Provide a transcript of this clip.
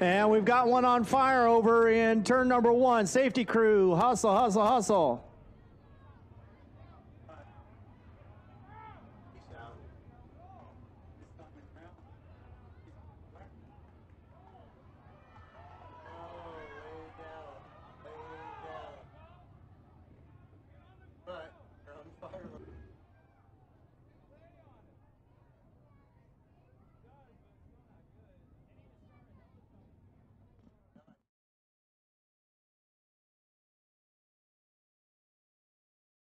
And we've got one on fire over in turn number one. Safety crew, hustle, hustle, hustle.